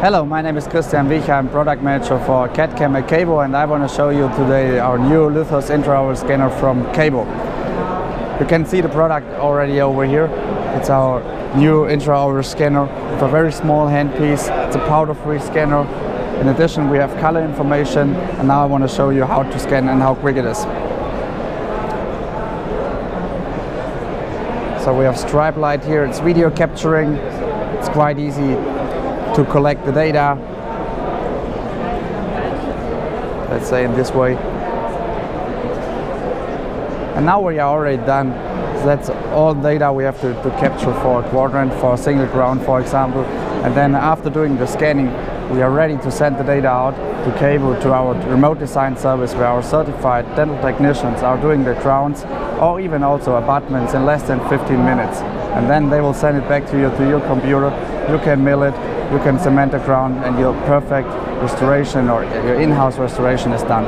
Hello, my name is Christian Wiecher. I'm product manager for CAD-CAM at KaVo and I want to show you today our new Lythos intraoral scanner from KaVo. You can see the product already over here. It's our new intraoral scanner with a very small handpiece. It's a powder-free scanner. In addition, we have color information and now I want to show you how to scan and how quick it is. So we have stripe light here, it's video capturing, it's quite easy to collect the data. Let's say in this way. And now we are already done. That's all data we have to, to capture for a quadrant, for a single crown for example. And then after doing the scanning, we are ready to send the data out to KaVo to our remote design service where our certified dental technicians are doing the crowns or even also abutments in less than 15 minutes. And then they will send it back to you to your computer. You can mill it, you can cement the crown and your perfect restoration or your in-house restoration is done.